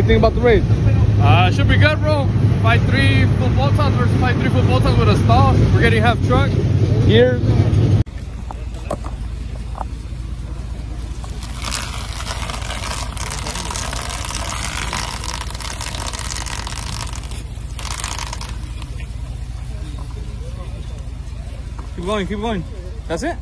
you think about the race? Uh, should be good, bro. Fight three full bolt-ons versus fight three full with a stall. We're getting half truck. Here. Keep going, keep going. That's it?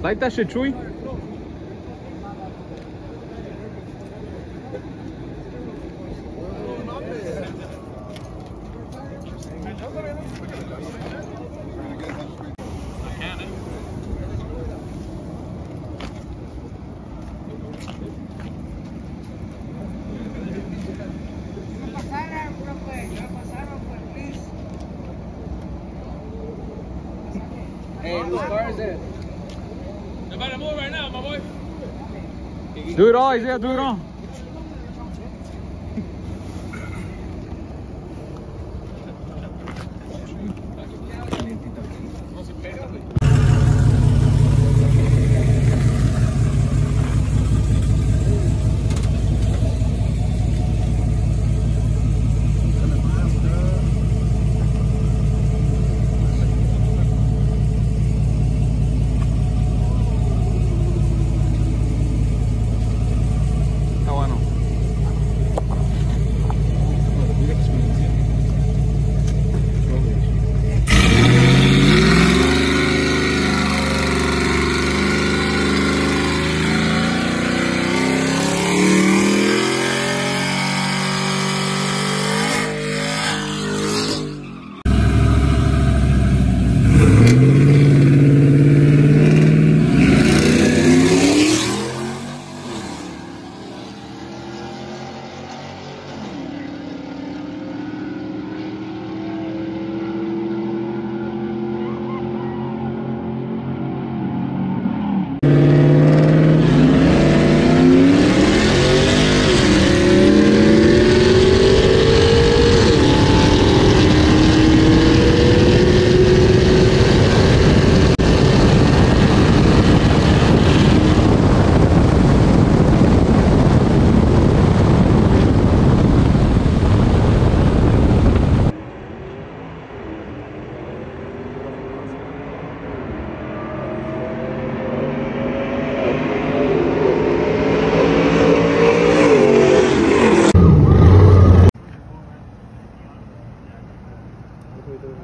Like that shit, Chewy? Hey, whose car is it? They're about to move right now, my boy. Do it all, Isaiah, do it all.